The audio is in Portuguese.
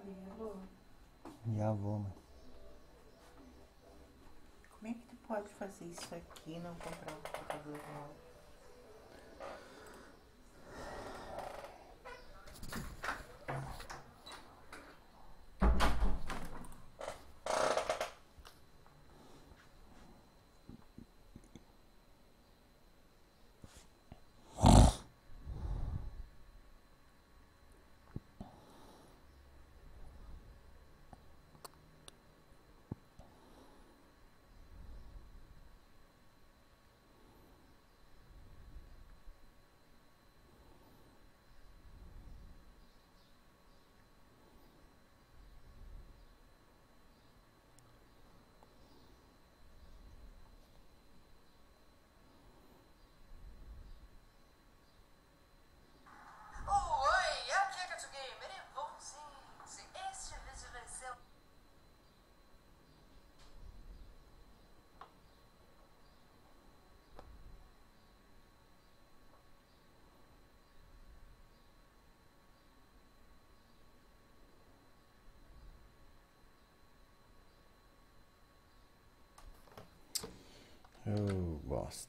cabelo. Já vou, mano. Como é que tu pode fazer isso aqui e não comprar um cortador novo? Oh, lost.